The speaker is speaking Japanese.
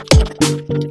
you